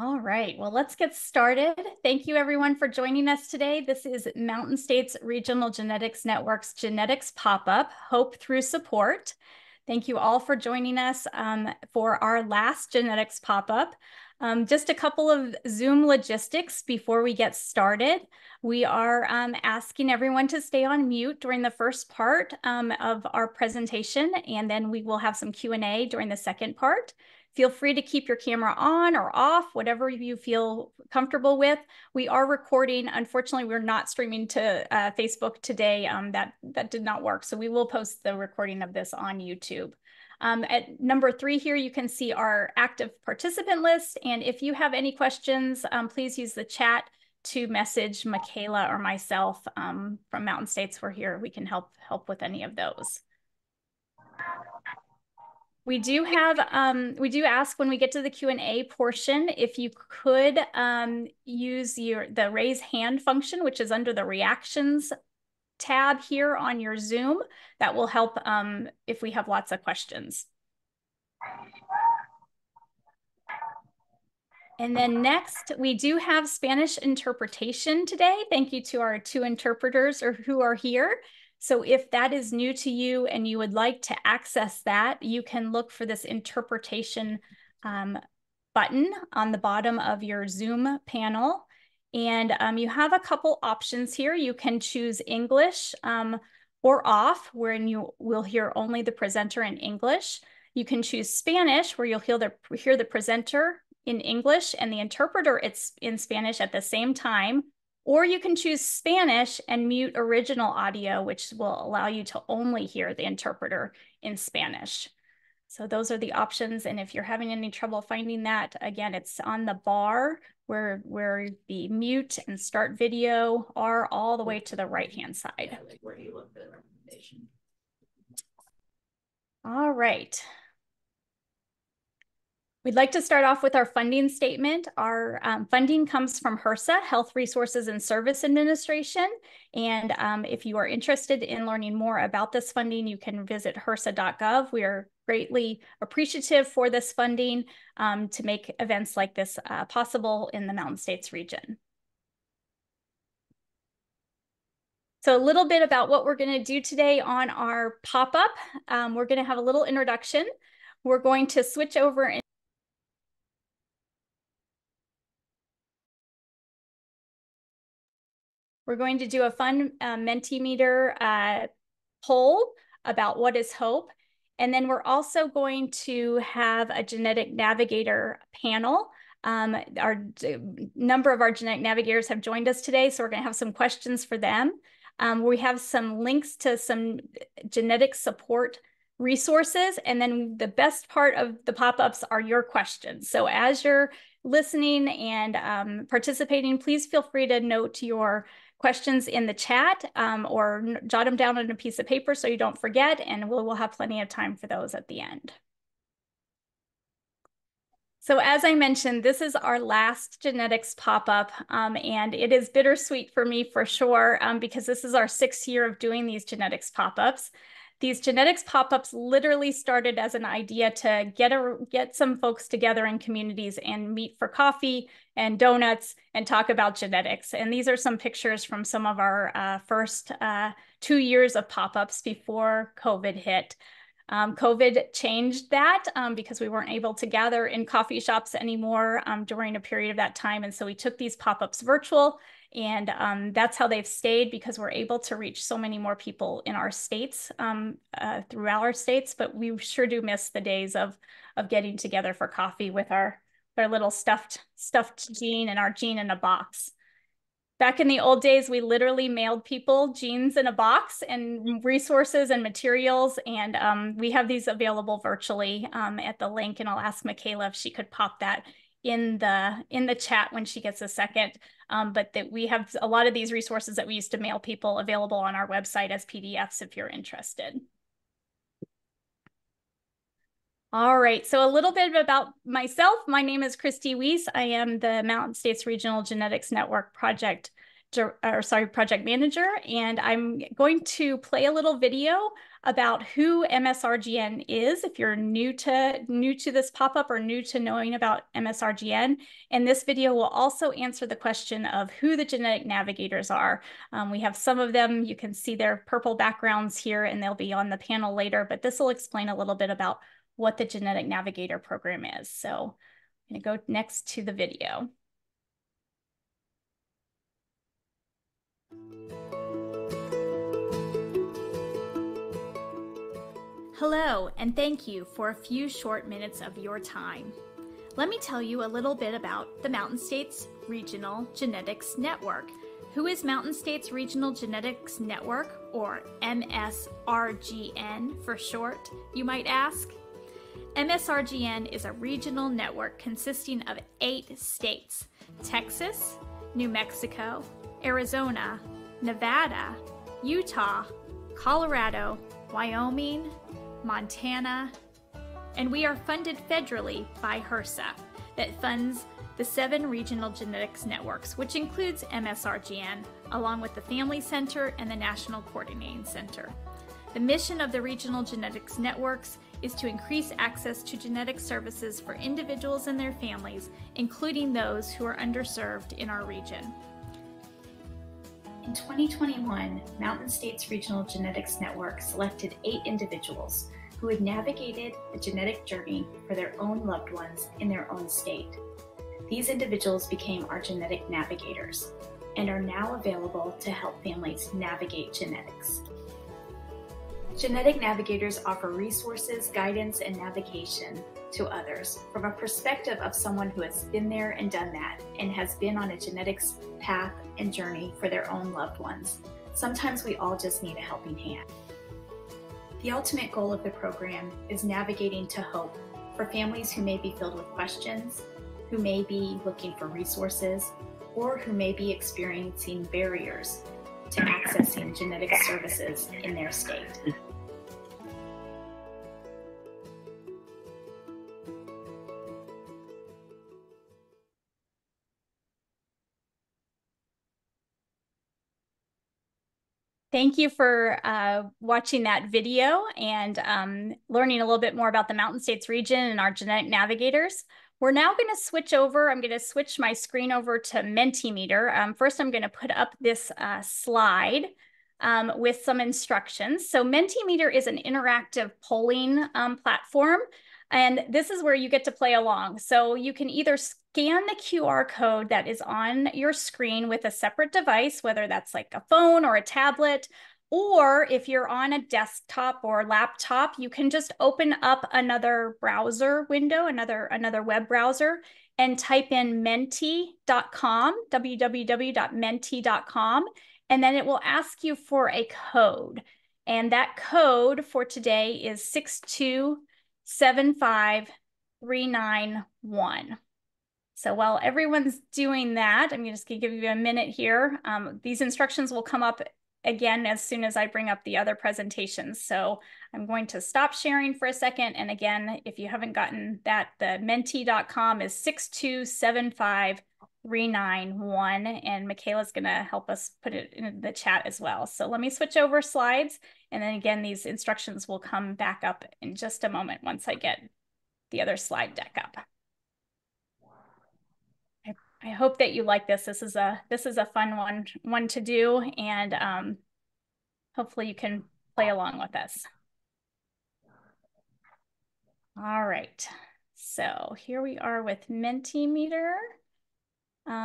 All right, well, let's get started. Thank you everyone for joining us today. This is Mountain States Regional Genetics Network's Genetics Pop-Up, Hope Through Support. Thank you all for joining us um, for our last genetics pop-up. Um, just a couple of Zoom logistics before we get started. We are um, asking everyone to stay on mute during the first part um, of our presentation, and then we will have some Q&A during the second part. Feel free to keep your camera on or off, whatever you feel comfortable with. We are recording. Unfortunately, we're not streaming to uh, Facebook today. Um, that, that did not work. So we will post the recording of this on YouTube. Um, at number three here, you can see our active participant list. And if you have any questions, um, please use the chat to message Michaela or myself um, from Mountain States. We're here. We can help help with any of those. We do have, um, we do ask when we get to the Q&A portion, if you could um, use your the raise hand function, which is under the reactions tab here on your Zoom. That will help um, if we have lots of questions. And then next, we do have Spanish interpretation today. Thank you to our two interpreters or who are here. So if that is new to you and you would like to access that, you can look for this interpretation um, button on the bottom of your Zoom panel. And um, you have a couple options here. You can choose English um, or off, wherein you will hear only the presenter in English. You can choose Spanish, where you'll hear the, hear the presenter in English and the interpreter it's in Spanish at the same time. Or you can choose Spanish and mute original audio, which will allow you to only hear the interpreter in Spanish. So those are the options. And if you're having any trouble finding that, again, it's on the bar where, where the mute and start video are all the way to the right-hand side. Where do you look for the recommendation? All right. We'd like to start off with our funding statement. Our um, funding comes from HRSA, Health Resources and Service Administration. And um, if you are interested in learning more about this funding, you can visit hrsa.gov. We are greatly appreciative for this funding um, to make events like this uh, possible in the Mountain States region. So a little bit about what we're going to do today on our pop-up. Um, we're going to have a little introduction. We're going to switch over We're going to do a fun uh, Mentimeter uh, poll about what is hope. And then we're also going to have a genetic navigator panel. Um, our number of our genetic navigators have joined us today, so we're going to have some questions for them. Um, we have some links to some genetic support resources. And then the best part of the pop-ups are your questions. So as you're listening and um, participating, please feel free to note your questions in the chat um, or jot them down on a piece of paper so you don't forget, and we'll, we'll have plenty of time for those at the end. So as I mentioned, this is our last genetics pop-up, um, and it is bittersweet for me for sure, um, because this is our sixth year of doing these genetics pop-ups. These genetics pop-ups literally started as an idea to get a, get some folks together in communities and meet for coffee and donuts and talk about genetics. And these are some pictures from some of our uh, first uh, two years of pop-ups before COVID hit. Um, COVID changed that um, because we weren't able to gather in coffee shops anymore um, during a period of that time. And so we took these pop-ups virtual and um, that's how they've stayed because we're able to reach so many more people in our states um, uh, throughout our states. But we sure do miss the days of of getting together for coffee with our our little stuffed stuffed gene and our gene in a box. Back in the old days, we literally mailed people genes in a box and resources and materials. And um, we have these available virtually um, at the link. And I'll ask Michaela if she could pop that in the in the chat when she gets a second. Um, but that we have a lot of these resources that we used to mail people available on our website as PDFs if you're interested. All right, so a little bit about myself. My name is Christy Weiss. I am the Mountain States Regional Genetics Network Project, or sorry, project manager, and I'm going to play a little video about who MSRGN is if you're new to new to this pop-up or new to knowing about MSRGN. And this video will also answer the question of who the genetic navigators are. Um, we have some of them, you can see their purple backgrounds here and they'll be on the panel later, but this will explain a little bit about what the genetic navigator program is. So I'm gonna go next to the video. Hello, and thank you for a few short minutes of your time. Let me tell you a little bit about the Mountain States Regional Genetics Network. Who is Mountain States Regional Genetics Network, or MSRGN for short, you might ask? MSRGN is a regional network consisting of eight states Texas, New Mexico, Arizona, Nevada, Utah, Colorado, Wyoming, Montana, and we are funded federally by HRSA that funds the seven regional genetics networks, which includes MSRGN, along with the Family Center and the National Coordinating Center. The mission of the regional genetics networks is to increase access to genetic services for individuals and their families, including those who are underserved in our region. In 2021, Mountain States Regional Genetics Network selected eight individuals who had navigated the genetic journey for their own loved ones in their own state. These individuals became our genetic navigators and are now available to help families navigate genetics. Genetic navigators offer resources, guidance, and navigation to others from a perspective of someone who has been there and done that and has been on a genetics path and journey for their own loved ones. Sometimes we all just need a helping hand. The ultimate goal of the program is navigating to hope for families who may be filled with questions, who may be looking for resources, or who may be experiencing barriers to accessing genetic services in their state. Thank you for uh, watching that video and um, learning a little bit more about the Mountain States region and our genetic navigators. We're now going to switch over. I'm going to switch my screen over to Mentimeter. Um, first, I'm going to put up this uh, slide um, with some instructions. So Mentimeter is an interactive polling um, platform. And this is where you get to play along. So you can either scan the QR code that is on your screen with a separate device, whether that's like a phone or a tablet, or if you're on a desktop or laptop, you can just open up another browser window, another, another web browser, and type in menti.com, www.menti.com, and then it will ask you for a code. And that code for today is 6275391. So while everyone's doing that, I'm just gonna give you a minute here. Um, these instructions will come up again as soon as I bring up the other presentations. So I'm going to stop sharing for a second. And again, if you haven't gotten that, the menti.com is 6275391 and Michaela's gonna help us put it in the chat as well. So let me switch over slides. And then again, these instructions will come back up in just a moment once I get the other slide deck up. I hope that you like this. This is a this is a fun one one to do, and um, hopefully you can play along with us. All right, so here we are with Mentimeter.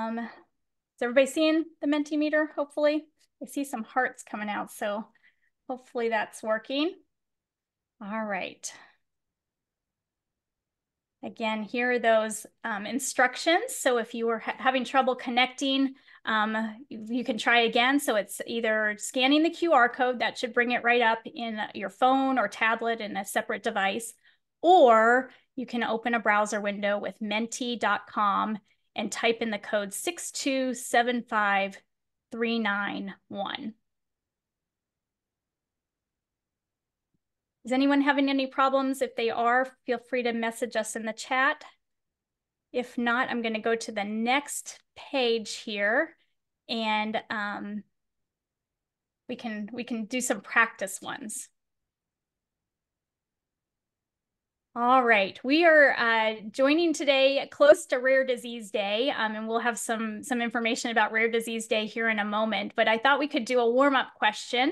Um, is everybody seeing the Mentimeter? Hopefully, I see some hearts coming out, so hopefully that's working. All right. Again, here are those um, instructions. So if you were ha having trouble connecting, um, you, you, can try again. So it's either scanning the QR code that should bring it right up in your phone or tablet in a separate device, or you can open a browser window with menti.com and type in the code 6275391. Is anyone having any problems? If they are, feel free to message us in the chat. If not, I'm going to go to the next page here and um, we can we can do some practice ones. All right, we are uh, joining today close to Rare Disease Day, um, and we'll have some some information about Rare Disease Day here in a moment. But I thought we could do a warm up question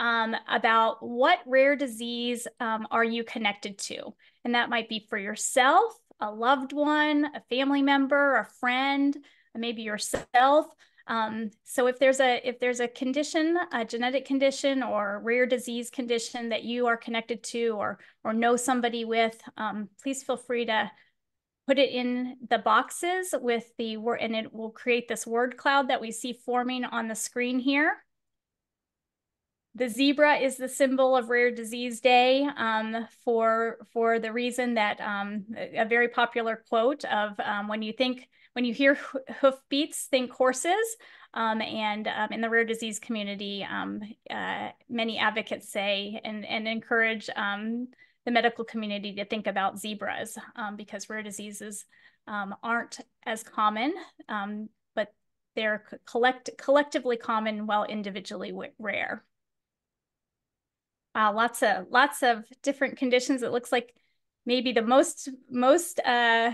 um, about what rare disease um, are you connected to, and that might be for yourself, a loved one, a family member, a friend, maybe yourself. Um, so if there's a if there's a condition, a genetic condition or rare disease condition that you are connected to or or know somebody with, um, please feel free to put it in the boxes with the word, and it will create this word cloud that we see forming on the screen here. The zebra is the symbol of Rare Disease Day um, for, for the reason that um, a very popular quote of um, when you think when you hear hoofbeats, think horses. Um, and um, in the rare disease community, um, uh, many advocates say and, and encourage um, the medical community to think about zebras um, because rare diseases aren't as common, but they're collect collectively common while individually rare. Uh, lots of lots of different conditions. It looks like maybe the most most uh,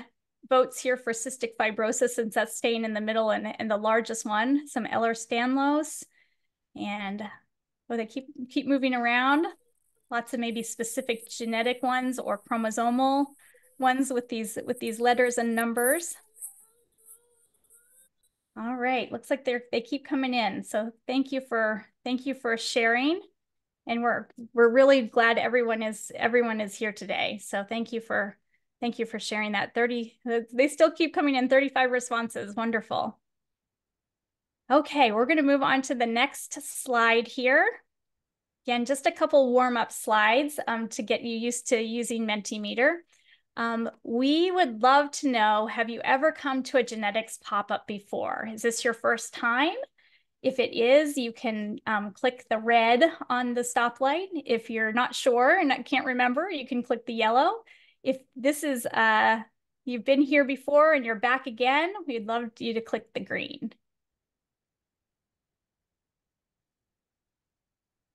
votes here for cystic fibrosis since that's staying in the middle and, and the largest one, some Ehlers-Danlos. And oh, they keep keep moving around. Lots of maybe specific genetic ones or chromosomal ones with these with these letters and numbers. All right, looks like they're they keep coming in. So thank you for thank you for sharing. And we're we're really glad everyone is everyone is here today. So thank you for Thank you for sharing that. 30, they still keep coming in 35 responses. Wonderful. Okay, we're gonna move on to the next slide here. Again, just a couple warm-up slides um, to get you used to using Mentimeter. Um, we would love to know, have you ever come to a genetics pop-up before? Is this your first time? If it is, you can um, click the red on the stoplight. If you're not sure and can't remember, you can click the yellow if this is uh you've been here before and you're back again, we'd love you to click the green.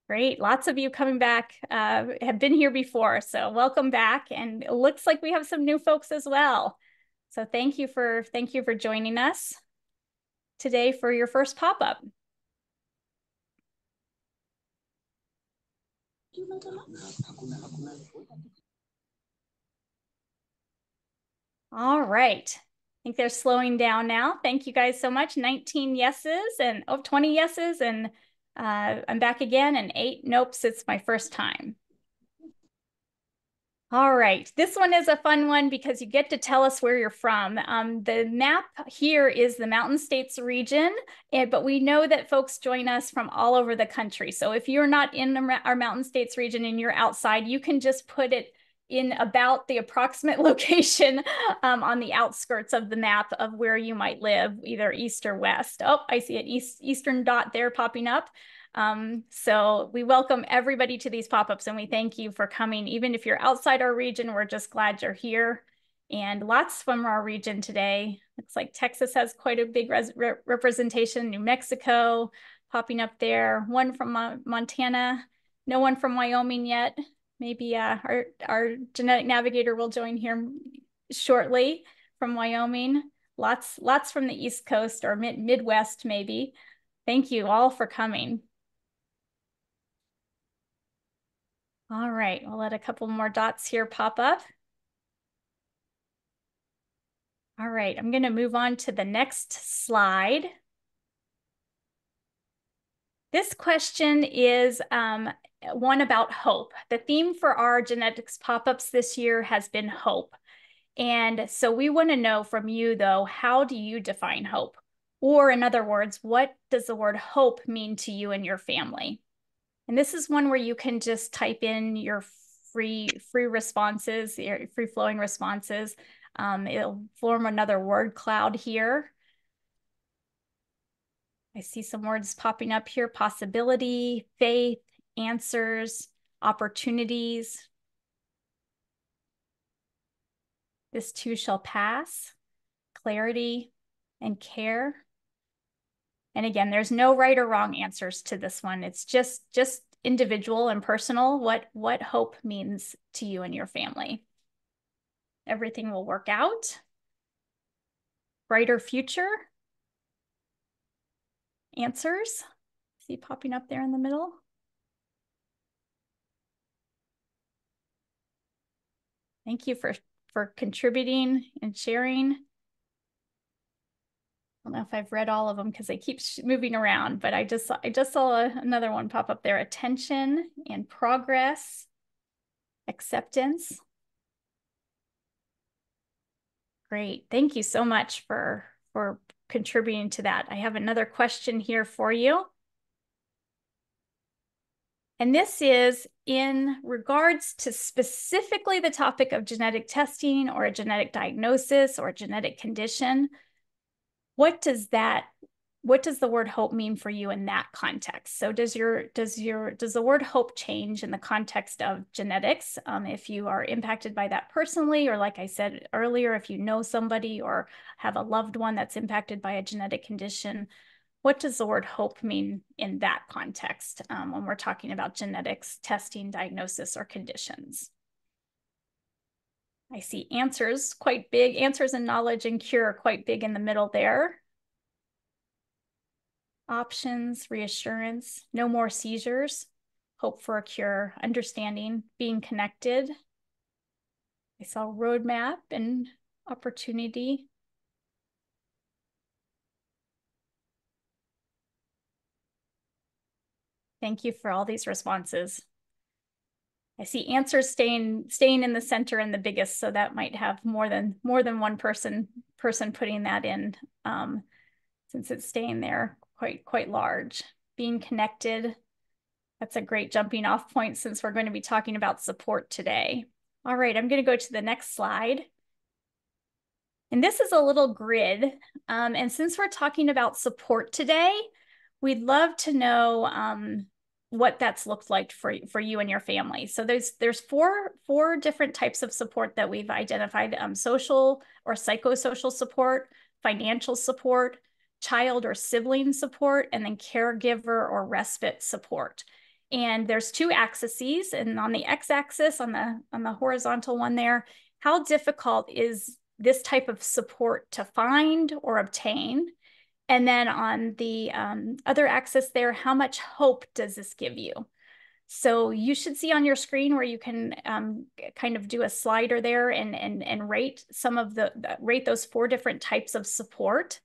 Great, lots of you coming back uh, have been here before, so welcome back. And it looks like we have some new folks as well. So thank you for thank you for joining us today for your first pop-up. All right. I think they're slowing down now. Thank you guys so much. 19 yeses and oh, 20 yeses and uh, I'm back again and eight nopes. It's my first time. All right, this one is a fun one because you get to tell us where you're from. Um, the map here is the Mountain States region, eh, but we know that folks join us from all over the country. So if you're not in our Mountain States region and you're outside, you can just put it in about the approximate location um, on the outskirts of the map of where you might live, either east or west. Oh, I see an east, eastern dot there popping up. Um, so we welcome everybody to these pop-ups and we thank you for coming. Even if you're outside our region, we're just glad you're here. And lots from our region today. Looks like Texas has quite a big re representation, New Mexico popping up there, one from Mo Montana, no one from Wyoming yet maybe uh, our, our genetic navigator will join here shortly from Wyoming. Lots, lots from the East Coast or mid Midwest, maybe. Thank you all for coming. All right, we'll let a couple more dots here pop up. All right, I'm gonna move on to the next slide. This question is um, one about hope. The theme for our genetics pop-ups this year has been hope. And so we want to know from you, though, how do you define hope? Or in other words, what does the word hope mean to you and your family? And this is one where you can just type in your free free responses, your free flowing responses. Um, it'll form another word cloud here. I see some words popping up here, possibility, faith, answers, opportunities. This too shall pass, clarity and care. And again, there's no right or wrong answers to this one. It's just just individual and personal what what hope means to you and your family. everything will work out. Brighter future. Answers. See popping up there in the middle. Thank you for, for contributing and sharing. I don't know if I've read all of them because they keep moving around, but I just I just saw a, another one pop up there. Attention and progress, acceptance. Great. Thank you so much for, for contributing to that. I have another question here for you. And this is in regards to specifically the topic of genetic testing or a genetic diagnosis or genetic condition. What does that what does the word hope mean for you in that context? So does your does your does the word hope change in the context of genetics? Um, if you are impacted by that personally, or like I said earlier, if you know somebody or have a loved one that's impacted by a genetic condition, what does the word hope mean in that context um, when we're talking about genetics, testing, diagnosis, or conditions? I see answers quite big, answers and knowledge and cure quite big in the middle there options, reassurance, no more seizures, hope for a cure, understanding, being connected. I saw roadmap and opportunity. Thank you for all these responses. I see answers staying staying in the center and the biggest, so that might have more than more than one person person putting that in, um, since it's staying there quite, quite large. Being connected, that's a great jumping off point since we're going to be talking about support today. All right, I'm going to go to the next slide. And this is a little grid. Um, and since we're talking about support today, we'd love to know um, what that's looked like for, for you and your family. So there's there's four four different types of support that we've identified: um, social or psychosocial support, financial support, child or sibling support, and then caregiver or respite support. And there's two axes, and on the x-axis, on the on the horizontal one there, how difficult is this type of support to find or obtain? And then on the um, other axis there, how much hope does this give you? So you should see on your screen where you can um, kind of do a slider there and, and, and rate some of the, rate those four different types of support.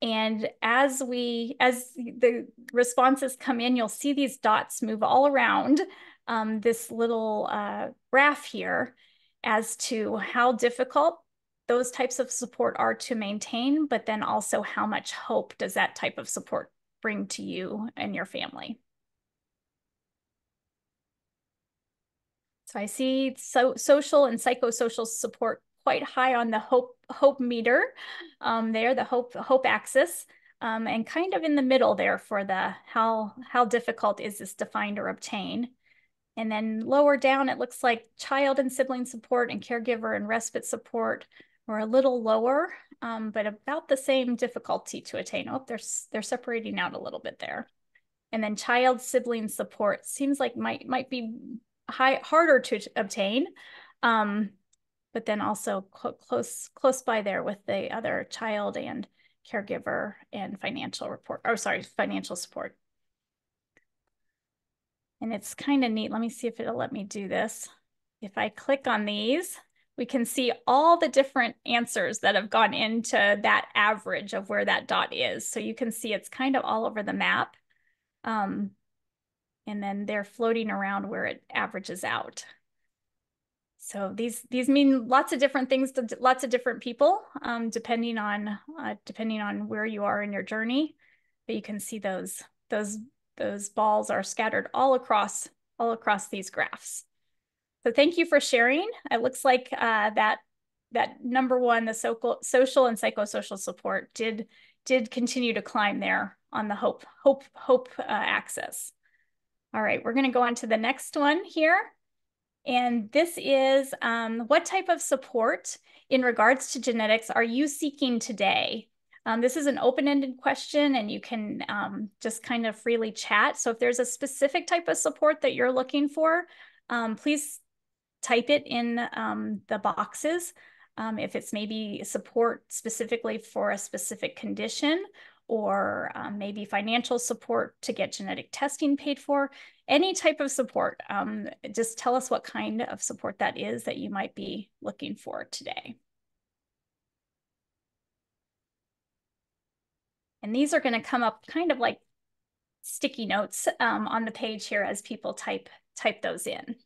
And as we, as the responses come in, you'll see these dots move all around um, this little uh, graph here as to how difficult those types of support are to maintain, but then also how much hope does that type of support bring to you and your family. So I see so social and psychosocial support quite high on the hope hope meter um, there, the hope hope axis, um, and kind of in the middle there for the how how difficult is this to find or obtain. And then lower down, it looks like child and sibling support and caregiver and respite support were a little lower, um, but about the same difficulty to attain. Oh, they're, they're separating out a little bit there. And then child sibling support seems like might might be high, harder to obtain. Um, but then also cl close close by there with the other child and caregiver and financial report, or sorry, financial support. And it's kind of neat. Let me see if it'll let me do this. If I click on these, we can see all the different answers that have gone into that average of where that dot is. So you can see it's kind of all over the map. Um, and then they're floating around where it averages out. So these these mean lots of different things to lots of different people, um, depending on uh, depending on where you are in your journey. But you can see those those those balls are scattered all across all across these graphs. So thank you for sharing. It looks like uh, that that number one, the social social and psychosocial support did did continue to climb there on the hope hope hope uh, axis. All right, we're going to go on to the next one here. And this is um, what type of support in regards to genetics are you seeking today? Um, this is an open-ended question and you can um, just kind of freely chat. So if there's a specific type of support that you're looking for, um, please type it in um, the boxes um, if it's maybe support specifically for a specific condition or um, maybe financial support to get genetic testing paid for, any type of support. Um, just tell us what kind of support that is that you might be looking for today. And these are going to come up kind of like sticky notes um, on the page here as people type type those in.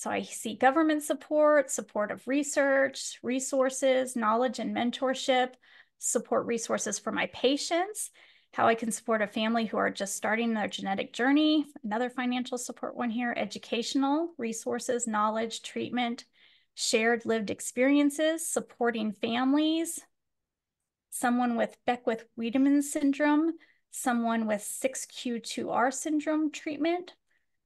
So I see government support, support of research, resources, knowledge and mentorship, support resources for my patients, how I can support a family who are just starting their genetic journey, another financial support one here, educational resources, knowledge, treatment, shared lived experiences, supporting families, someone with Beckwith-Wiedemann syndrome, someone with 6q2r syndrome treatment,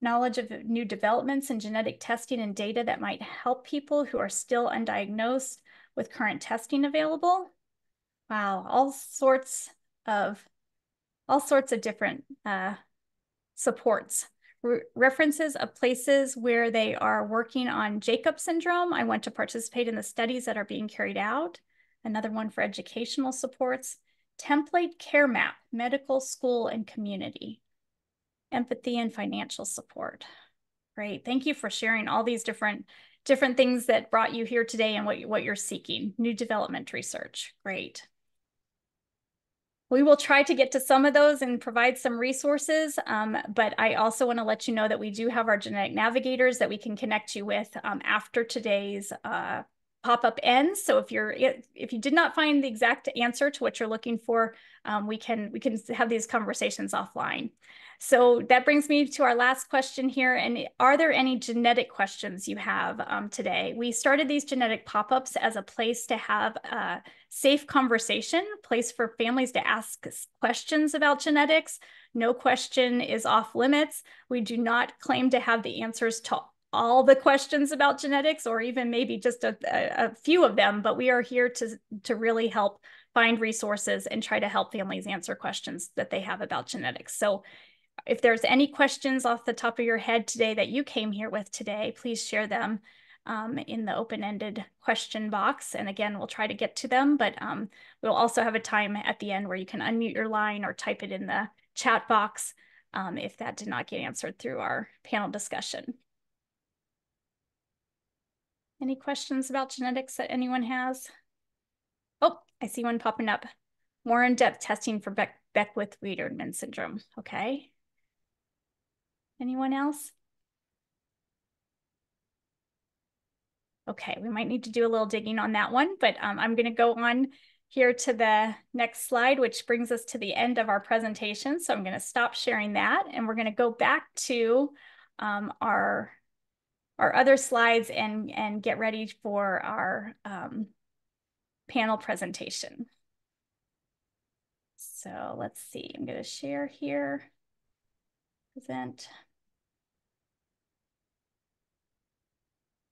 knowledge of new developments in genetic testing and data that might help people who are still undiagnosed with current testing available. Wow, all sorts of all sorts of different uh, supports. Re references of places where they are working on Jacob syndrome. I want to participate in the studies that are being carried out. Another one for educational supports. Template care map, medical, school, and community. Empathy and financial support. Great. Thank you for sharing all these different different things that brought you here today and what, what you're seeking. New development research. Great. We will try to get to some of those and provide some resources, um, but I also want to let you know that we do have our genetic navigators that we can connect you with um, after today's uh, pop-up ends. So if you're if you did not find the exact answer to what you're looking for, um, we can we can have these conversations offline. So that brings me to our last question here. And are there any genetic questions you have um, today? We started these genetic pop-ups as a place to have a safe conversation, place for families to ask questions about genetics. No question is off limits. We do not claim to have the answers to all the questions about genetics or even maybe just a, a, a, few of them, but we are here to, to really help find resources and try to help families answer questions that they have about genetics. So if there's any questions off the top of your head today that you came here with today, please share them um, in the open-ended question box. And again, we'll try to get to them, but um, we'll also have a time at the end where you can unmute your line or type it in the chat box um, if that did not get answered through our panel discussion. Any questions about genetics that anyone has? Oh, I see one popping up. More in-depth testing for Beck Beckwith-Wiedemann syndrome. Okay. Anyone else? Okay, we might need to do a little digging on that one, but um, I'm going to go on here to the next slide, which brings us to the end of our presentation. So I'm going to stop sharing that, and we're going to go back to um, our our other slides and, and get ready for our um, panel presentation. So let's see, I'm gonna share here, present.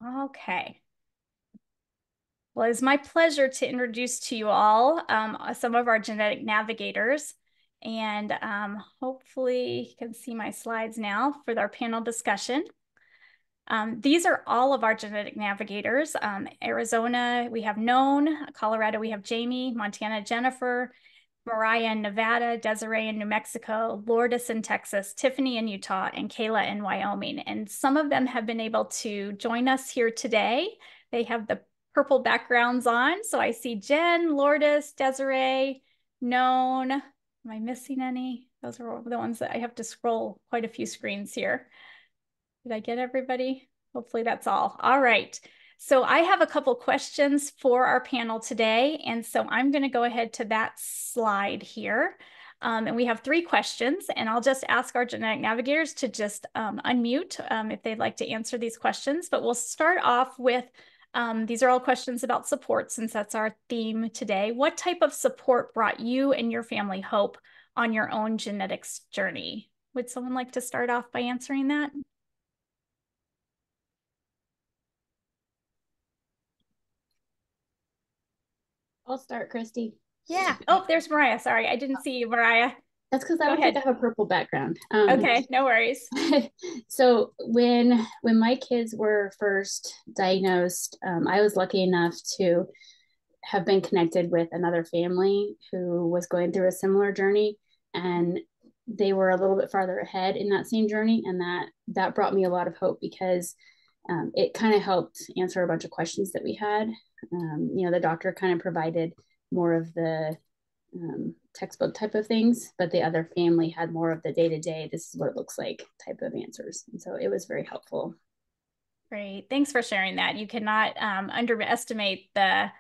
Okay. Well, it's my pleasure to introduce to you all um, some of our genetic navigators. And um, hopefully you can see my slides now for our panel discussion. Um, these are all of our genetic navigators. Um, Arizona, we have Known. Colorado, we have Jamie. Montana, Jennifer. Mariah in Nevada, Desiree in New Mexico, Lourdes in Texas, Tiffany in Utah, and Kayla in Wyoming. And some of them have been able to join us here today. They have the purple backgrounds on. So I see Jen, Lourdes, Desiree, Known. Am I missing any? Those are the ones that I have to scroll quite a few screens here. Did I get everybody? Hopefully that's all. All right. So I have a couple questions for our panel today. And so I'm going to go ahead to that slide here. Um, and we have three questions, and I'll just ask our genetic navigators to just um, unmute um, if they'd like to answer these questions. But we'll start off with, um, these are all questions about support since that's our theme today. What type of support brought you and your family hope on your own genetics journey? Would someone like to start off by answering that? I'll start, Christy. Yeah. Oh, there's Mariah. Sorry, I didn't see you, Mariah. That's because I don't think I have a purple background. Um, okay, no worries. so when when my kids were first diagnosed, um, I was lucky enough to have been connected with another family who was going through a similar journey, and they were a little bit farther ahead in that same journey, and that that brought me a lot of hope because um, it kind of helped answer a bunch of questions that we had. Um, you know, the doctor kind of provided more of the um, textbook type of things, but the other family had more of the day to day, this is what it looks like type of answers. And so it was very helpful. Great. Thanks for sharing that. You cannot um, underestimate the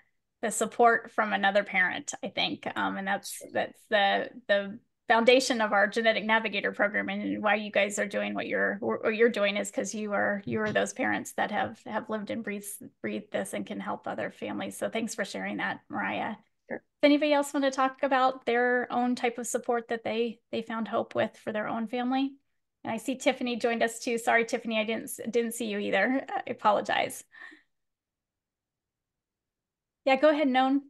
the support from another parent, I think. Um, and that's that's the the foundation of our genetic navigator program and why you guys are doing what you're what you're doing is because you are you are those parents that have have lived and breathed breathed this and can help other families. So thanks for sharing that, Mariah. Sure. Does anybody else want to talk about their own type of support that they they found hope with for their own family? And I see Tiffany joined us too. Sorry, Tiffany, I didn't didn't see you either. I apologize. Yeah, go ahead, Known.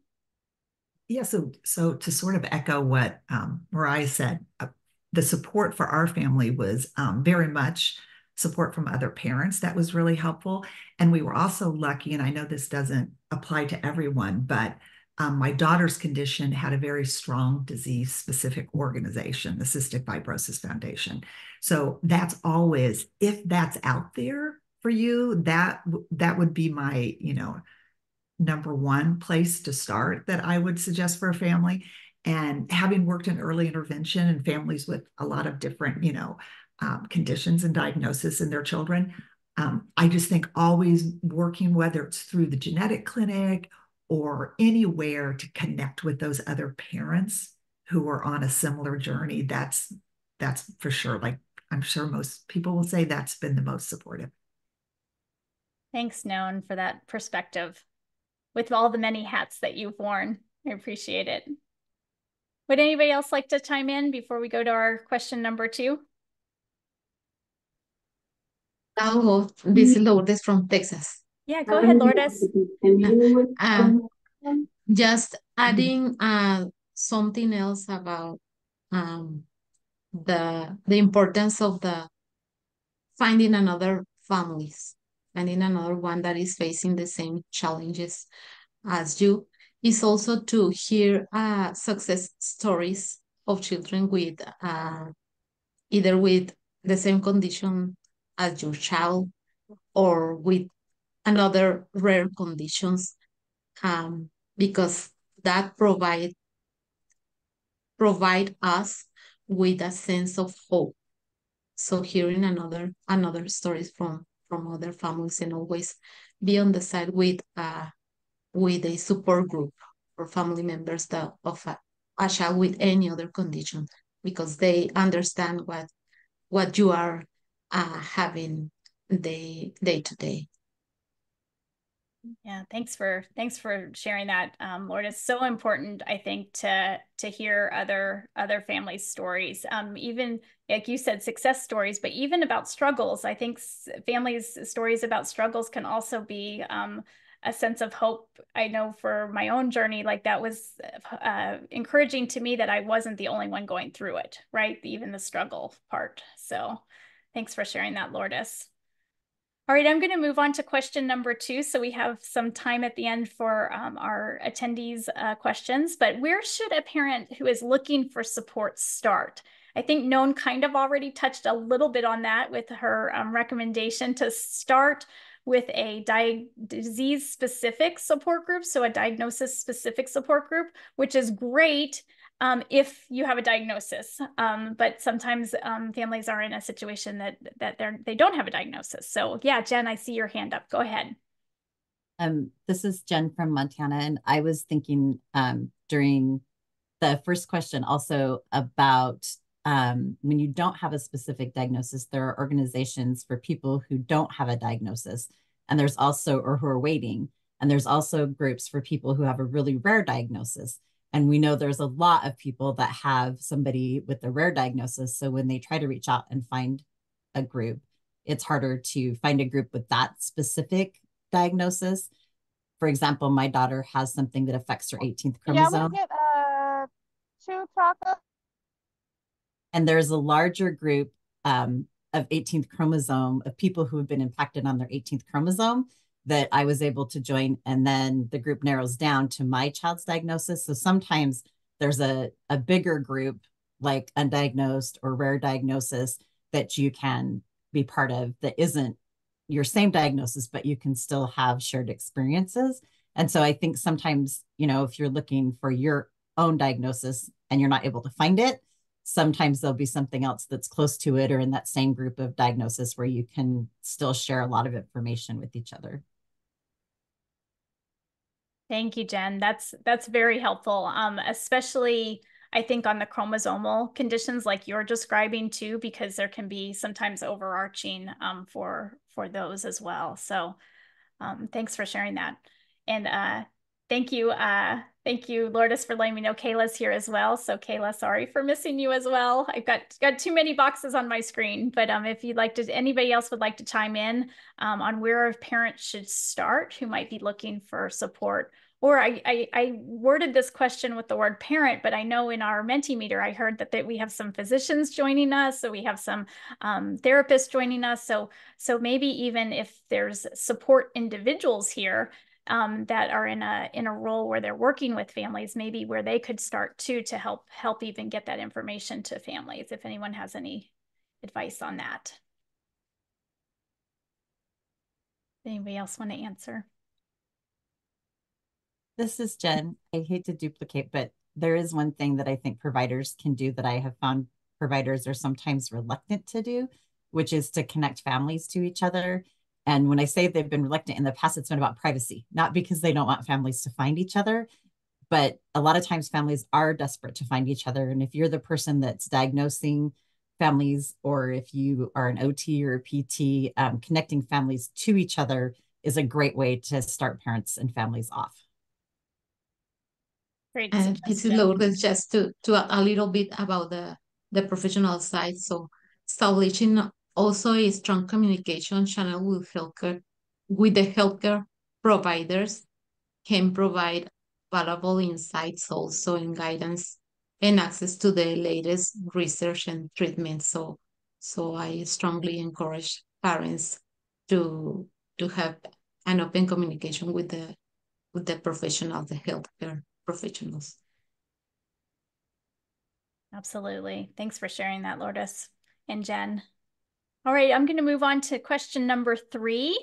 Yeah, so so to sort of echo what um, Mariah said, uh, the support for our family was um, very much support from other parents. That was really helpful, and we were also lucky. And I know this doesn't apply to everyone, but um, my daughter's condition had a very strong disease specific organization, the Cystic Fibrosis Foundation. So that's always, if that's out there for you, that that would be my, you know, number one place to start that I would suggest for a family. And having worked in early intervention and families with a lot of different, you know, um, conditions and diagnosis in their children, um, I just think always working, whether it's through the genetic clinic or anywhere to connect with those other parents who are on a similar journey that's that's for sure. Like i'm sure most people will say that's been the most supportive. Thanks known for that perspective with all the many hats that you've worn i appreciate it would anybody else like to chime in before we go to our question number two Hello, this is Lourdes from Texas. Yeah, go ahead, Lourdes. Uh, just adding uh, something else about um, the the importance of the finding another families, finding another one that is facing the same challenges as you is also to hear uh, success stories of children with uh, either with the same condition as your child or with another rare conditions um, because that provide provide us with a sense of hope. So hearing another another stories from from other families and always be on the side with uh with a support group or family members that of a, a child with any other condition because they understand what what you are uh, having day day to day. Yeah, thanks for thanks for sharing that, um, Lord. It's so important, I think, to to hear other other families' stories. Um, even like you said, success stories, but even about struggles. I think families' stories about struggles can also be um, a sense of hope. I know for my own journey, like that was uh, encouraging to me that I wasn't the only one going through it, right? Even the struggle part. So, thanks for sharing that, Lourdes. All right, I'm going to move on to question number two. So we have some time at the end for um, our attendees' uh, questions. But where should a parent who is looking for support start? I think Known kind of already touched a little bit on that with her um, recommendation to start with a disease specific support group, so a diagnosis specific support group, which is great um, if you have a diagnosis. Um, but sometimes um, families are in a situation that that they're they don't have a diagnosis. So yeah, Jen, I see your hand up. Go ahead. Um, this is Jen from Montana, and I was thinking um, during the first question also about um, when you don't have a specific diagnosis, there are organizations for people who don't have a diagnosis, and there's also or who are waiting, and there's also groups for people who have a really rare diagnosis. And we know there's a lot of people that have somebody with a rare diagnosis. So when they try to reach out and find a group, it's harder to find a group with that specific diagnosis. For example, my daughter has something that affects her 18th chromosome. Yeah, we get uh, two. And there's a larger group um, of 18th chromosome of people who have been impacted on their 18th chromosome that I was able to join. And then the group narrows down to my child's diagnosis. So sometimes there's a, a bigger group like undiagnosed or rare diagnosis that you can be part of that isn't your same diagnosis, but you can still have shared experiences. And so I think sometimes, you know, if you're looking for your own diagnosis and you're not able to find it, sometimes there'll be something else that's close to it or in that same group of diagnosis where you can still share a lot of information with each other. Thank you, Jen. That's that's very helpful, um, especially I think on the chromosomal conditions like you're describing too, because there can be sometimes overarching um, for for those as well. So um, thanks for sharing that. And uh, thank you, uh, thank you, Lourdes, for letting me know Kayla's here as well. So Kayla, sorry for missing you as well. I've got got too many boxes on my screen, but um, if you'd like to, anybody else would like to chime in um, on where a parent should start who might be looking for support or I, I, I, worded this question with the word parent, but I know in our Mentimeter, I heard that, that we have some physicians joining us, so we have some um, therapists joining us. So, so maybe even if there's support individuals here um, that are in a in a role where they're working with families, maybe where they could start too to help help even get that information to families. If anyone has any advice on that, anybody else want to answer? This is Jen. I hate to duplicate, but there is one thing that I think providers can do that I have found providers are sometimes reluctant to do, which is to connect families to each other. And when I say they've been reluctant in the past, it's been about privacy, not because they don't want families to find each other, but a lot of times families are desperate to find each other. And if you're the person that's diagnosing families, or if you are an OT or a PT, um, connecting families to each other is a great way to start parents and families off. Great and this is Lourdes just to, to a little bit about the, the professional side. So establishing also a strong communication channel with healthcare with the healthcare providers can provide valuable insights also in guidance and access to the latest research and treatment. So so I strongly encourage parents to to have an open communication with the with the professional, the healthcare professionals. Absolutely. Thanks for sharing that, Lourdes and Jen. All right, I'm going to move on to question number three.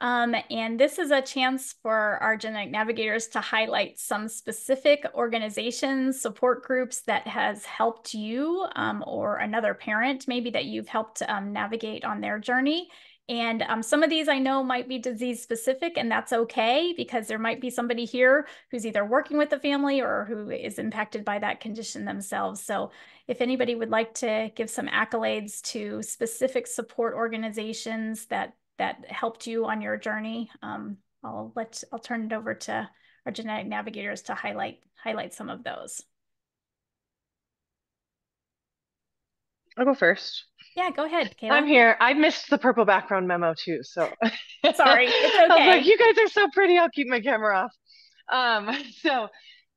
Um, and this is a chance for our genetic navigators to highlight some specific organizations, support groups that has helped you um, or another parent, maybe that you've helped um, navigate on their journey. And um, some of these I know might be disease specific, and that's okay because there might be somebody here who's either working with the family or who is impacted by that condition themselves. So, if anybody would like to give some accolades to specific support organizations that that helped you on your journey, um, I'll let I'll turn it over to our genetic navigators to highlight highlight some of those. I'll go first. Yeah, go ahead, Kayla. I'm here. I missed the purple background memo too, so sorry. It's okay. I was like, you guys are so pretty. I'll keep my camera off. Um, so,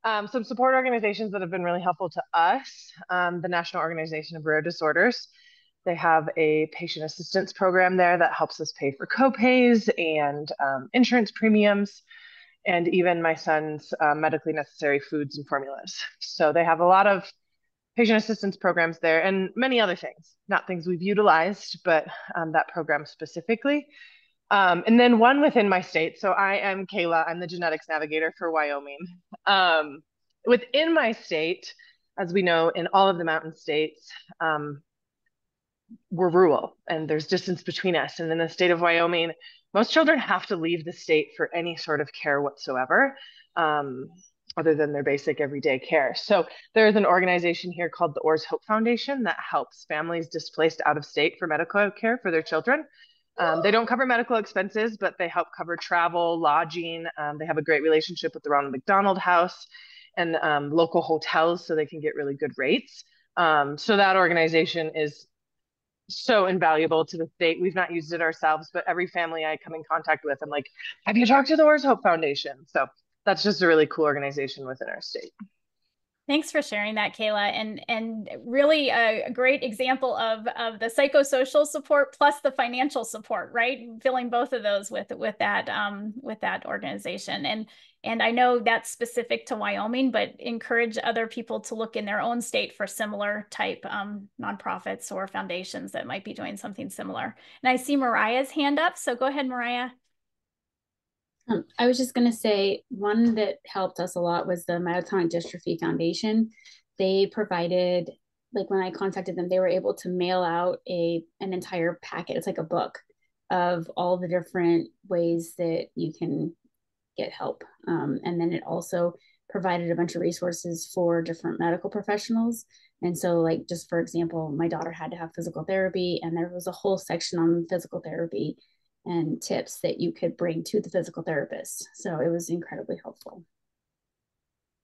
um, some support organizations that have been really helpful to us: um, the National Organization of Rare Disorders. They have a patient assistance program there that helps us pay for copays and um, insurance premiums, and even my son's uh, medically necessary foods and formulas. So they have a lot of patient assistance programs there and many other things, not things we've utilized, but um, that program specifically. Um, and then one within my state. So I am Kayla, I'm the genetics navigator for Wyoming. Um, within my state, as we know, in all of the mountain states, um, we're rural and there's distance between us. And in the state of Wyoming, most children have to leave the state for any sort of care whatsoever. Other than their basic everyday care. So there's an organization here called the Orr's Hope Foundation that helps families displaced out of state for medical care for their children. Um, they don't cover medical expenses, but they help cover travel, lodging. Um, they have a great relationship with the Ronald McDonald House and um, local hotels so they can get really good rates. Um, so that organization is so invaluable to the state. We've not used it ourselves, but every family I come in contact with, I'm like, have you talked to the Orr's Hope Foundation? So that's just a really cool organization within our state. Thanks for sharing that, Kayla, and and really a, great example of of the psychosocial support plus the financial support, right? Filling both of those with with that um, with that organization, and and I know that's specific to Wyoming, but encourage other people to look in their own state for similar type um, nonprofits or foundations that might be doing something similar. And I see Mariah's hand up, so go ahead, Mariah. Um, I was just going to say one that helped us a lot was the Myotonic Dystrophy Foundation. They provided, like when I contacted them, they were able to mail out a an entire packet. It's like a book of all the different ways that you can get help. Um, and then it also provided a bunch of resources for different medical professionals. And so, like, just for example, my daughter had to have physical therapy, and there was a whole section on physical therapy and tips that you could bring to the physical therapist. So it was incredibly helpful.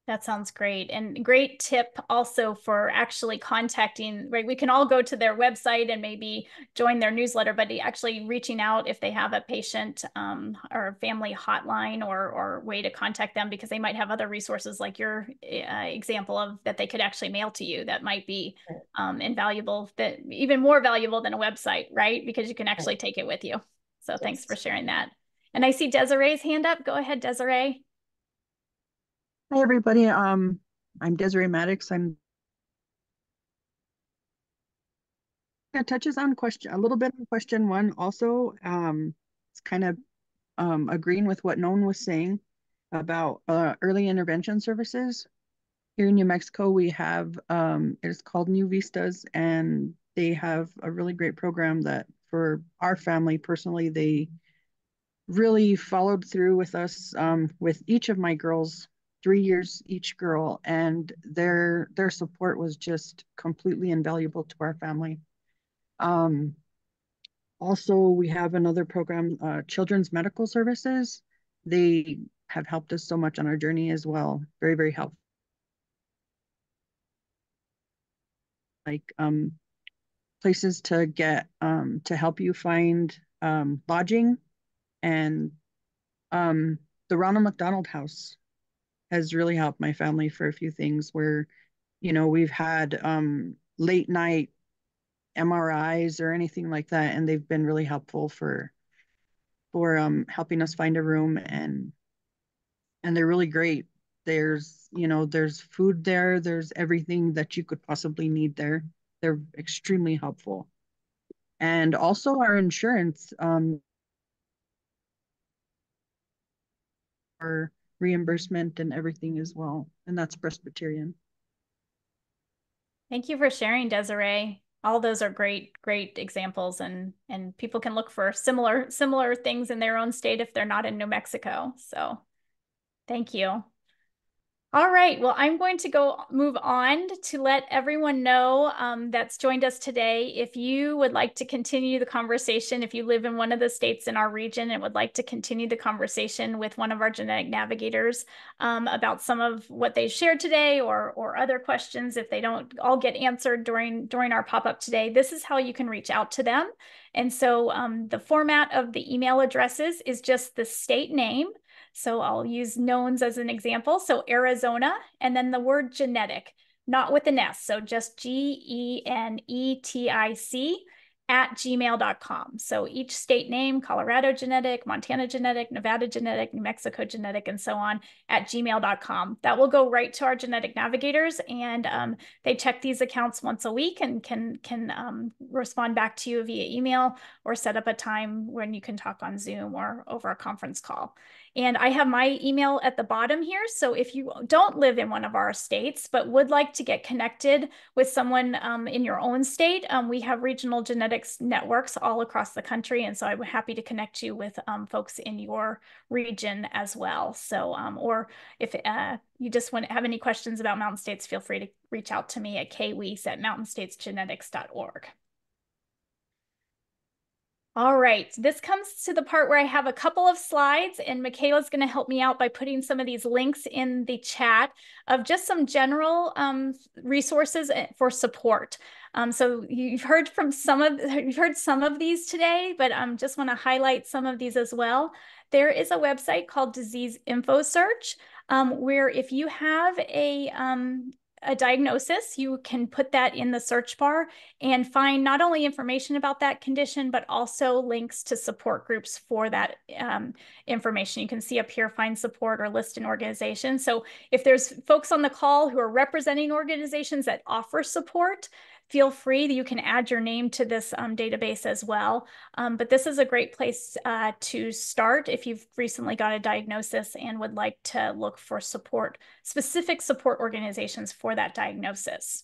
That sounds great. And great tip also for actually contacting, right? We can all go to their website and maybe join their newsletter, but actually reaching out if they have a patient um, or family hotline or, or way to contact them because they might have other resources like your uh, example of that they could actually mail to you that might be um, invaluable, that even more valuable than a website, right? Because you can actually take it with you. So yes. thanks for sharing that. And I see Desiree's hand up. Go ahead, Desiree. Hi, everybody. Um, I'm Desiree Maddox. I'm it touches on question a little bit on question one also. Um, it's kind of um, agreeing with what Noan was saying about uh, early intervention services. Here in New Mexico, we have um, it's called New Vistas, and they have a really great program that for our family personally, they really followed through with us um, with each of my girls, three years each girl, and their their support was just completely invaluable to our family. Um, also, we have another program, uh, Children's Medical Services. They have helped us so much on our journey as well. Very, very helpful. Like um, places to get um, to help you find um, lodging. And um, the Ronald McDonald House has really helped my family for a few things where you know we've had um, late night MRIs or anything like that and they've been really helpful for for um, helping us find a room and and they're really great. There's you know there's food there there's everything that you could possibly need there they're extremely helpful. And also our insurance, um, our reimbursement and everything as well. And that's Presbyterian. Thank you for sharing, Desiree. All those are great, great examples, and and people can look for similar similar things in their own state if they're not in New Mexico. So, thank you. All right, well, I'm going to go move on to let everyone know um, that's joined us today. If you would like to continue the conversation, if you live in one of the states in our region and would like to continue the conversation with one of our genetic navigators um, about some of what they shared today or, or other questions, if they don't all get answered during, during our pop-up today, this is how you can reach out to them. And so um, the format of the email addresses is just the state name, so I'll use knowns as an example. So Arizona, and then the word genetic, not with an S. So just G-E-N-E-T-I-C at gmail.com. So each state name, Colorado genetic, Montana genetic, Nevada genetic, New Mexico genetic, and so on at gmail.com. That will go right to our genetic navigators and um, they check these accounts once a week and can, can um, respond back to you via email or set up a time when you can talk on Zoom or over a conference call. And I have my email at the bottom here. So if you don't live in one of our states, but would like to get connected with someone um, in your own state, um, we have regional genetics networks all across the country. And so I'm happy to connect you with um, folks in your region as well. So, um, or if uh, you just want to have any questions about Mountain States, feel free to reach out to me at kweese at mountainstatesgenetics.org. All right, this comes to the part where I have a couple of slides and Michaela's gonna help me out by putting some of these links in the chat of just some general um, resources eh, for support. Um, so you've heard from some of, you've heard some of these today, but I um, just wanna highlight some of these as well. There is a website called Disease Info Search um, where if you have a, um, a diagnosis, you can put that in the search bar and find not only information about that condition, but also links to support groups for that um, information. You can see up here, find support or list an organization. So if there's folks on the call who are representing organizations that offer support, feel free you can add your name to this um, database as well. Um, but this is a great place uh, to start if you've recently got a diagnosis and would like to look for support, specific support organizations for that diagnosis.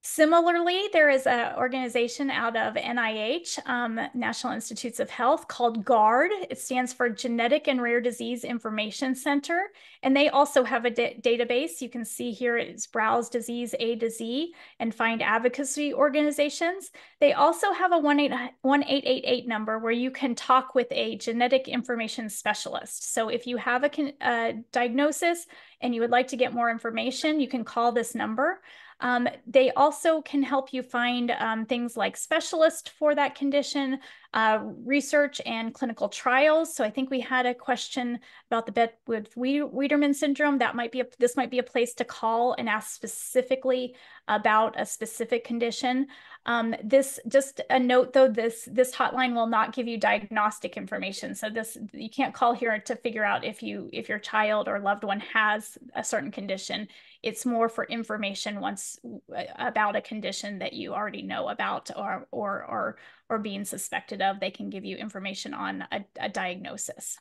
Similarly, there is an organization out of NIH, um, National Institutes of Health, called GARD. It stands for Genetic and Rare Disease Information Center. And they also have a database. You can see here it's browse disease A to Z and find advocacy organizations. They also have a 1888 number where you can talk with a genetic information specialist. So if you have a, a diagnosis and you would like to get more information, you can call this number. Um, they also can help you find um, things like specialists for that condition, uh, research and clinical trials. So I think we had a question about the bed with Wiedemann syndrome. That might be a, this might be a place to call and ask specifically about a specific condition. Um, this just a note though, this this hotline will not give you diagnostic information. So this you can't call here to figure out if you if your child or loved one has a certain condition. It's more for information once uh, about a condition that you already know about or or or or being suspected of. They can give you information on a, a diagnosis.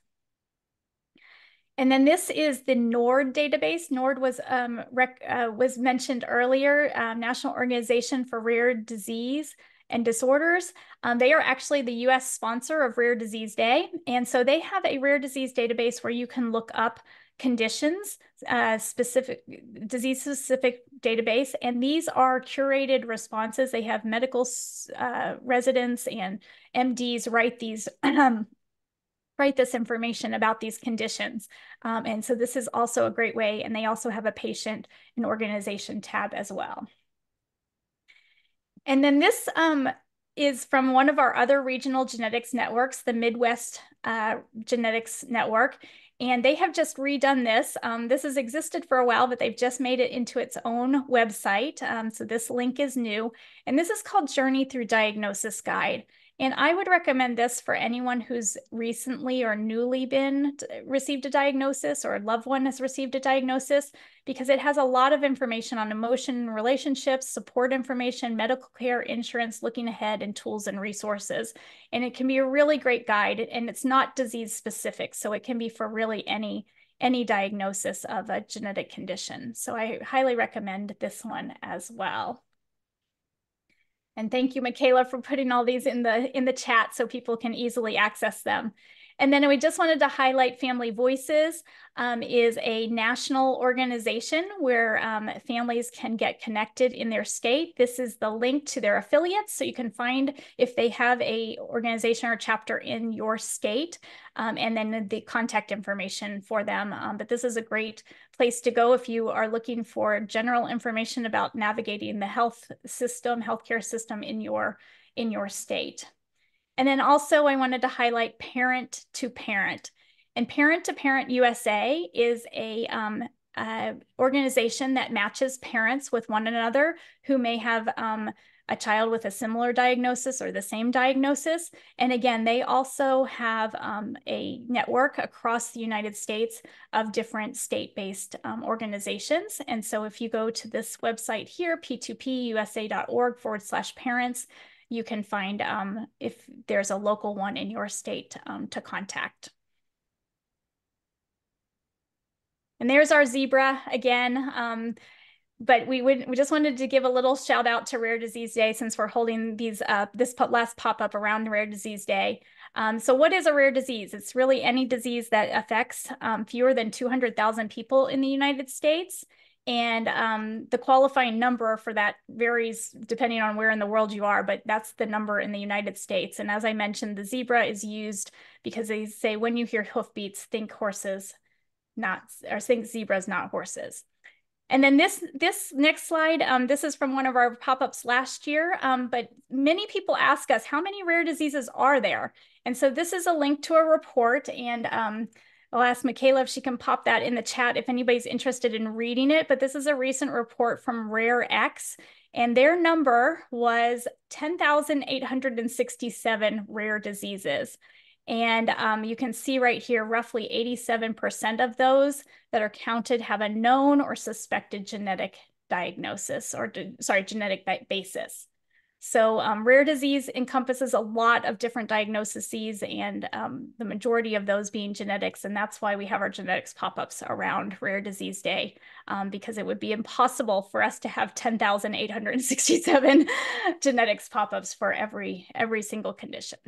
And then this is the NORD database. NORD was um, uh, was mentioned earlier, um, National Organization for Rare Disease and Disorders. Um, they are actually the US sponsor of Rare Disease Day. And so they have a rare disease database where you can look up conditions, uh, specific disease specific database. And these are curated responses. They have medical uh, residents and MDs write these write this information about these conditions. Um, and so this is also a great way. And they also have a patient and organization tab as well. And then this um, is from one of our other regional genetics networks, the Midwest uh, Genetics Network. And they have just redone this. Um, this has existed for a while, but they've just made it into its own website. Um, so this link is new. And this is called Journey Through Diagnosis Guide. And I would recommend this for anyone who's recently or newly been received a diagnosis or a loved one has received a diagnosis because it has a lot of information on emotion relationships, support information, medical care, insurance, looking ahead, and tools and resources. And it can be a really great guide and it's not disease specific. So it can be for really any any diagnosis of a genetic condition. So I highly recommend this one as well. And thank you, Michaela, for putting all these in the in the chat so people can easily access them. And then we just wanted to highlight Family Voices um, is a national organization where um, families can get connected in their state. This is the link to their affiliates. So you can find if they have a organization or chapter in your state um, and then the contact information for them. Um, but this is a great place to go if you are looking for general information about navigating the health system, healthcare system in your, in your state. And then also I wanted to highlight Parent to Parent. And Parent to Parent USA is a um, organization that matches parents with one another who may have um, a child with a similar diagnosis or the same diagnosis. And again, they also have um, a network across the United States of different state-based um, organizations. And so if you go to this website here, p2pusa.org forward slash parents, you can find um, if there's a local one in your state um, to contact. And there's our zebra again. Um, but we would we just wanted to give a little shout out to Rare Disease Day since we're holding these up this last pop up around Rare Disease Day. Um, so what is a rare disease? It's really any disease that affects um, fewer than 200,000 people in the United States. And um, the qualifying number for that varies depending on where in the world you are, but that's the number in the United States. And as I mentioned, the zebra is used because they say when you hear hoofbeats, think horses, not or think zebras, not horses. And then this this next slide, um, this is from one of our pop-ups last year, um, but many people ask us, how many rare diseases are there? And so this is a link to a report and um, I'll ask Michaela if she can pop that in the chat if anybody's interested in reading it. But this is a recent report from Rare X, and their number was 10,867 rare diseases. And um, you can see right here, roughly 87% of those that are counted have a known or suspected genetic diagnosis or, sorry, genetic basis. So um, rare disease encompasses a lot of different diagnoses and um, the majority of those being genetics. And that's why we have our genetics pop-ups around Rare Disease Day, um, because it would be impossible for us to have 10,867 genetics pop-ups for every, every single condition.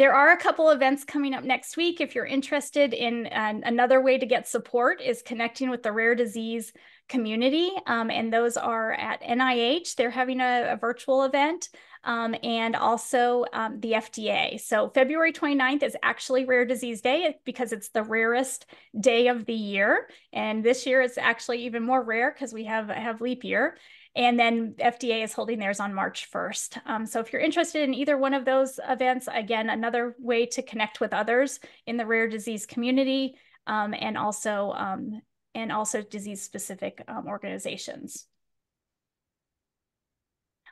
There are a couple events coming up next week. If you're interested in another way to get support is connecting with the rare disease community. Um, and those are at NIH. They're having a, a virtual event um, and also um, the FDA. So February 29th is actually Rare Disease Day because it's the rarest day of the year. And this year it's actually even more rare because we have, have leap year. And then FDA is holding theirs on March 1st. Um, so if you're interested in either one of those events, again, another way to connect with others in the rare disease community um, and also um, and also disease specific um, organizations.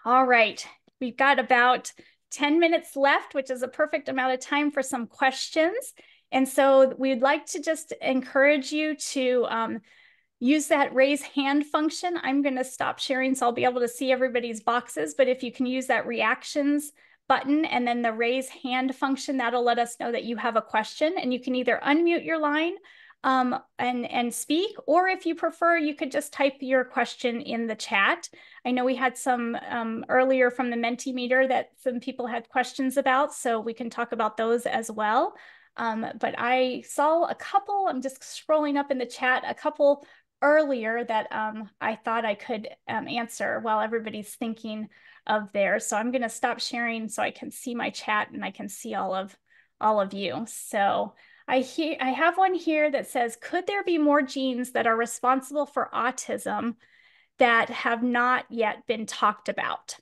All right, we've got about 10 minutes left, which is a perfect amount of time for some questions. And so we'd like to just encourage you to um, use that raise hand function. I'm going to stop sharing so I'll be able to see everybody's boxes. But if you can use that reactions button and then the raise hand function, that'll let us know that you have a question. And you can either unmute your line um, and, and speak, or if you prefer, you could just type your question in the chat. I know we had some um, earlier from the Mentimeter that some people had questions about, so we can talk about those as well. Um, but I saw a couple, I'm just scrolling up in the chat, a couple earlier that um, I thought I could um, answer while everybody's thinking of theirs. So I'm going to stop sharing so I can see my chat and I can see all of all of you. So I hear I have one here that says, could there be more genes that are responsible for autism that have not yet been talked about?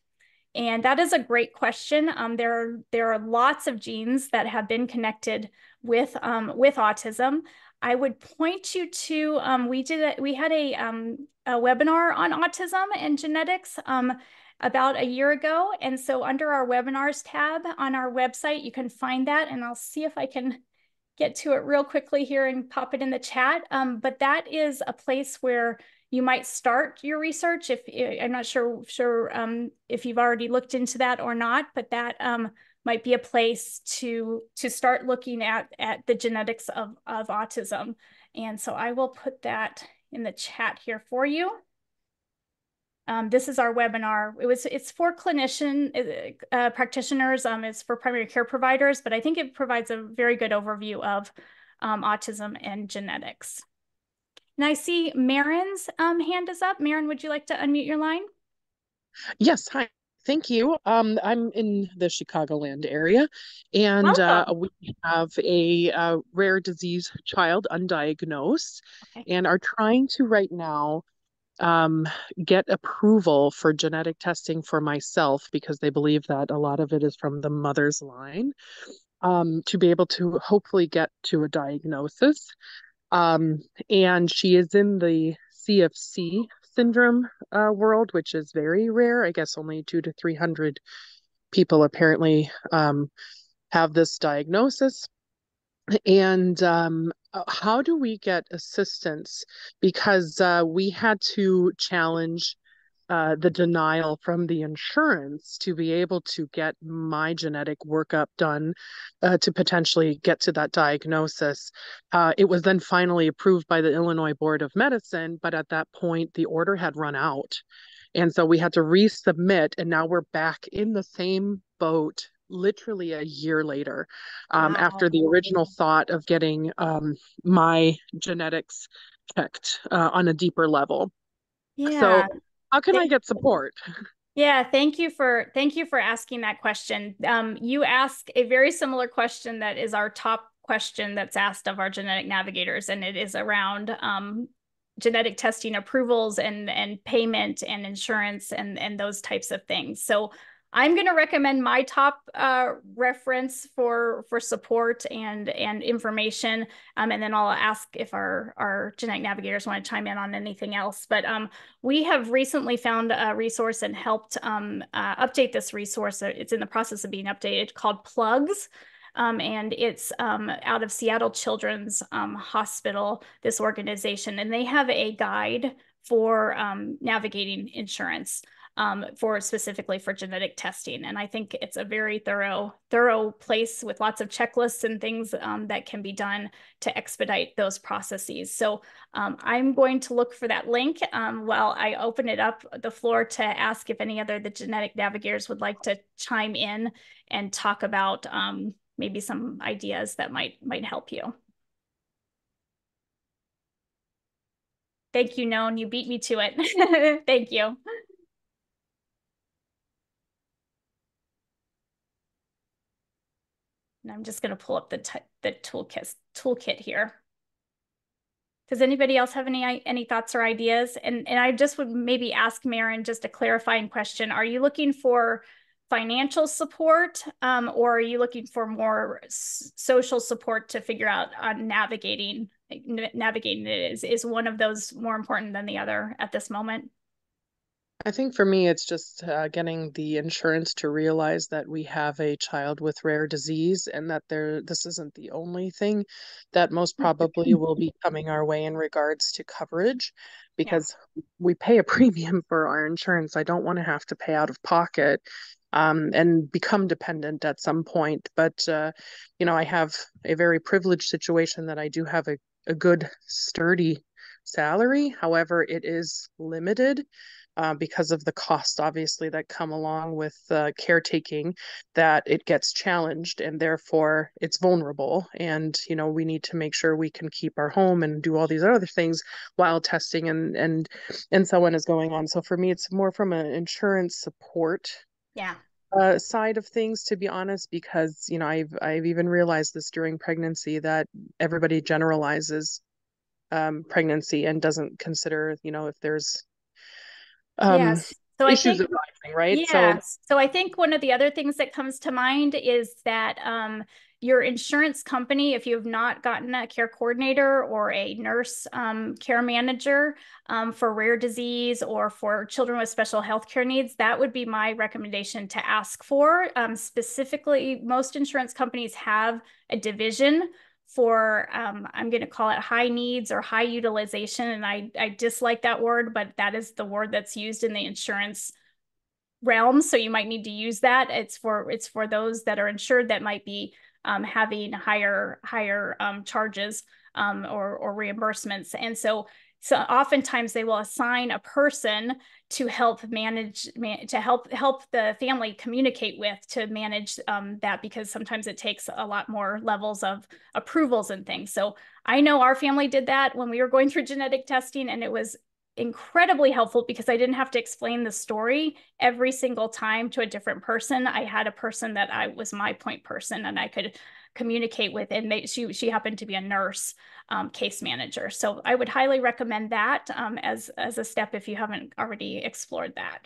And that is a great question. Um, there, are, there are lots of genes that have been connected with, um, with autism. I would point you to um, we did a, we had a, um, a webinar on autism and genetics um, about a year ago, and so under our webinars tab on our website, you can find that, and I'll see if I can get to it real quickly here and pop it in the chat. Um, but that is a place where you might start your research. If I'm not sure sure um, if you've already looked into that or not, but that um, might be a place to to start looking at at the genetics of of autism. And so I will put that in the chat here for you. Um, this is our webinar. It was it's for clinician uh, uh, practitioners. Um, it's for primary care providers, but I think it provides a very good overview of um, autism and genetics. And I see Marin's um, hand is up. Marin, would you like to unmute your line? Yes. Hi. Thank you. Um, I'm in the Chicagoland area, and uh, we have a uh, rare disease child undiagnosed, okay. and are trying to right now um, get approval for genetic testing for myself because they believe that a lot of it is from the mother's line um, to be able to hopefully get to a diagnosis. Um, and she is in the CFC syndrome uh, world, which is very rare. I guess only two to 300 people apparently um, have this diagnosis. And um, uh, how do we get assistance? Because uh, we had to challenge uh, the denial from the insurance to be able to get my genetic workup done uh, to potentially get to that diagnosis. Uh, it was then finally approved by the Illinois Board of Medicine, but at that point, the order had run out. And so we had to resubmit, and now we're back in the same boat literally a year later um, wow. after the original thought of getting um, my genetics checked uh, on a deeper level. Yeah. So how can I get support? Yeah, thank you for thank you for asking that question. Um, you ask a very similar question that is our top question that's asked of our genetic navigators, and it is around um, genetic testing approvals and and payment and insurance and and those types of things. So I'm going to recommend my top uh, reference for for support and and information, um, and then I'll ask if our our genetic navigators want to chime in on anything else. But um, we have recently found a resource and helped um, uh, update this resource. It's in the process of being updated called Plugs. Um, and it's um, out of Seattle Children's um, Hospital, this organization, and they have a guide for um, navigating insurance um, for specifically for genetic testing. And I think it's a very thorough, thorough place with lots of checklists and things um, that can be done to expedite those processes. So um, I'm going to look for that link um, while I open it up the floor to ask if any other the genetic navigators would like to chime in and talk about um, maybe some ideas that might might help you. Thank you, Noan. You beat me to it. Thank you. I'm just going to pull up the, the toolkit, toolkit here. Does anybody else have any any thoughts or ideas? And, and I just would maybe ask Marin just a clarifying question. Are you looking for financial support um, or are you looking for more social support to figure out on navigating navigating it? Is, is one of those more important than the other at this moment? I think for me, it's just uh, getting the insurance to realize that we have a child with rare disease and that there this isn't the only thing that most probably will be coming our way in regards to coverage because yeah. we pay a premium for our insurance. I don't want to have to pay out of pocket um, and become dependent at some point. But, uh, you know, I have a very privileged situation that I do have a, a good, sturdy salary. However, it is limited uh, because of the costs, obviously, that come along with uh, caretaking, that it gets challenged and therefore it's vulnerable. And, you know, we need to make sure we can keep our home and do all these other things while testing and, and, and so on is going on. So for me, it's more from an insurance support. Yeah. Uh, side of things to be honest because you know i've i've even realized this during pregnancy that everybody generalizes um, pregnancy and doesn't consider you know if there's um, yes. So issues think, arising, right? Yes. So, so I think one of the other things that comes to mind is that um, your insurance company, if you have not gotten a care coordinator or a nurse um, care manager um, for rare disease or for children with special health care needs, that would be my recommendation to ask for. Um, specifically, most insurance companies have a division for um, I'm going to call it high needs or high utilization. And I, I dislike that word, but that is the word that's used in the insurance realm. So you might need to use that. It's for it's for those that are insured that might be um, having higher higher um, charges um, or or reimbursements. And so so oftentimes they will assign a person to help manage man, to help help the family communicate with to manage um, that because sometimes it takes a lot more levels of approvals and things. So I know our family did that when we were going through genetic testing, and it was incredibly helpful because I didn't have to explain the story every single time to a different person. I had a person that I was my point person and I could communicate with and they, she, she happened to be a nurse um, case manager. So I would highly recommend that um, as, as a step if you haven't already explored that.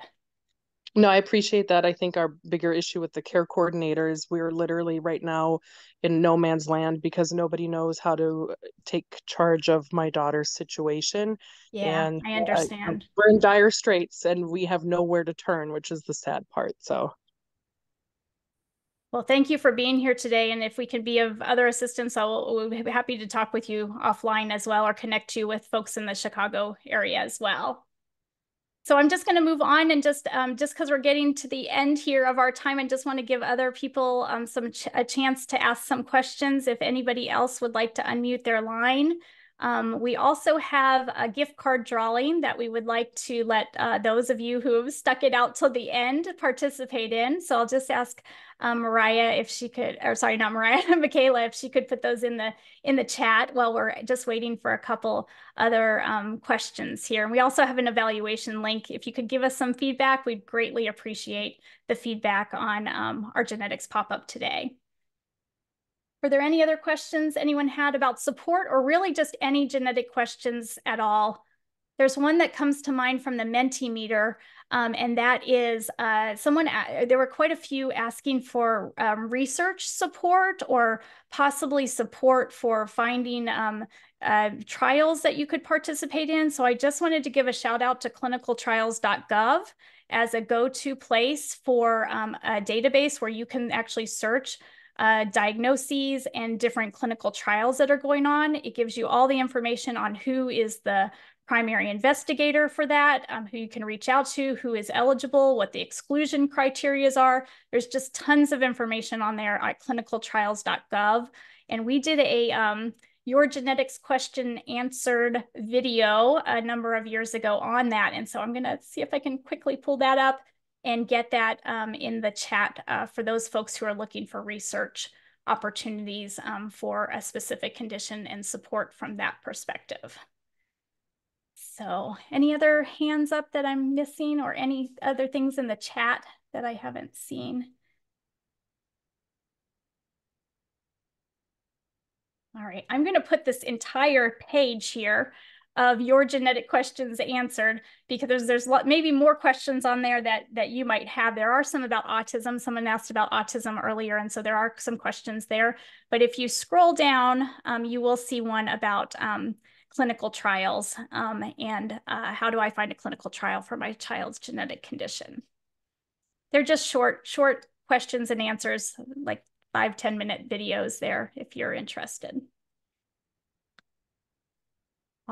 No, I appreciate that. I think our bigger issue with the care coordinator is we're literally right now in no man's land because nobody knows how to take charge of my daughter's situation. Yeah, and I understand. Uh, we're in dire straits and we have nowhere to turn, which is the sad part. So well, thank you for being here today. And if we can be of other assistance, I'll we'll be happy to talk with you offline as well or connect you with folks in the Chicago area as well. So I'm just going to move on and just um, just because we're getting to the end here of our time, I just want to give other people um, some ch a chance to ask some questions. If anybody else would like to unmute their line, um, we also have a gift card drawing that we would like to let uh, those of you who have stuck it out till the end participate in. So I'll just ask um, Mariah if she could, or sorry, not Mariah, Michaela, if she could put those in the in the chat while we're just waiting for a couple other um, questions here. And we also have an evaluation link. If you could give us some feedback, we'd greatly appreciate the feedback on um, our genetics pop-up today. Were there any other questions anyone had about support or really just any genetic questions at all There's one that comes to mind from the Mentimeter, um, and that is uh, someone, there were quite a few asking for um, research support or possibly support for finding um, uh, trials that you could participate in. So I just wanted to give a shout out to clinicaltrials.gov as a go-to place for um, a database where you can actually search uh, diagnoses and different clinical trials that are going on. It gives you all the information on who is the primary investigator for that, um, who you can reach out to, who is eligible, what the exclusion criterias are. There's just tons of information on there at clinicaltrials.gov. And we did a um, your genetics question answered video a number of years ago on that. And so I'm gonna see if I can quickly pull that up and get that um, in the chat uh, for those folks who are looking for research opportunities um, for a specific condition and support from that perspective. So any other hands up that I'm missing or any other things in the chat that I haven't seen? All right, I'm going to put this entire page here of your genetic questions answered because there's there's maybe more questions on there that that you might have. There are some about autism. Someone asked about autism earlier, and so there are some questions there. But if you scroll down, um, you will see one about um, clinical trials um, and uh, how do I find a clinical trial for my child's genetic condition. They're just short, short questions and answers, like five ten minute videos there if you're interested.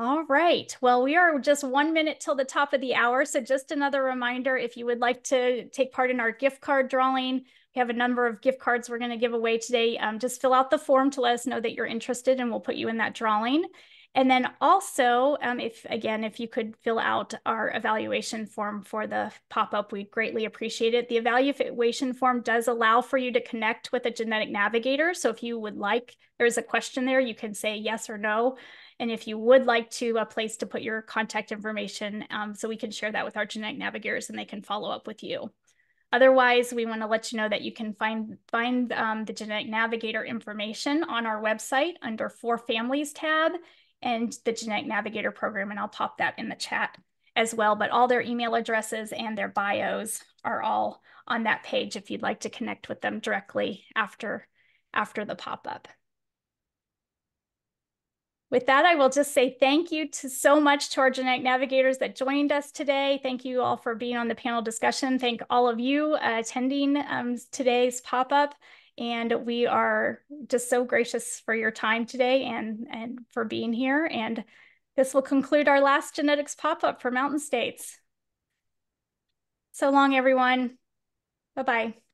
All right. Well, we are just one minute till the top of the hour. So just another reminder, if you would like to take part in our gift card drawing, we have a number of gift cards we're going to give away today. Um, just fill out the form to let us know that you're interested and we'll put you in that drawing. And then also, um, if again, if you could fill out our evaluation form for the pop-up, we'd greatly appreciate it. The evaluation form does allow for you to connect with a genetic navigator. So if you would like, there's a question there, you can say yes or no. And if you would like to, a place to put your contact information um, so we can share that with our genetic navigators and they can follow up with you. Otherwise, we want to let you know that you can find, find um, the genetic navigator information on our website under For Families tab and the Genetic Navigator program, and I'll pop that in the chat as well. But all their email addresses and their bios are all on that page if you'd like to connect with them directly after, after the pop-up. With that, I will just say thank you to so much to our genetic navigators that joined us today. Thank you all for being on the panel discussion. Thank all of you uh, attending um, today's pop-up. And we are just so gracious for your time today and, and for being here. And this will conclude our last genetics pop-up for Mountain States. So long, everyone. Bye-bye.